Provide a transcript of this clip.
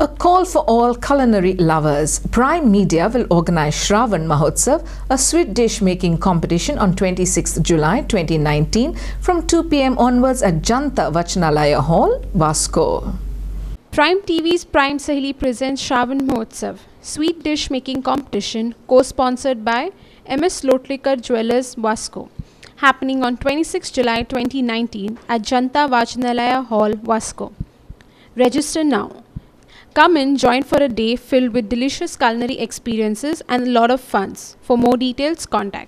A call for all culinary lovers. Prime Media will organize Shravan Mahotsav, a sweet dish making competition on 26th July 2019 from 2 pm onwards at Janta Vachanalaya Hall, Vasco. Prime TV's Prime Saheli presents Shravan Mahotsav, sweet dish making competition co-sponsored by MS Lotlikar Jewelers, Vasco, happening on 26 July 2019 at Janta Vachanalaya Hall, Vasco. Register now. Come in, join for a day filled with delicious culinary experiences and a lot of funs. For more details, contact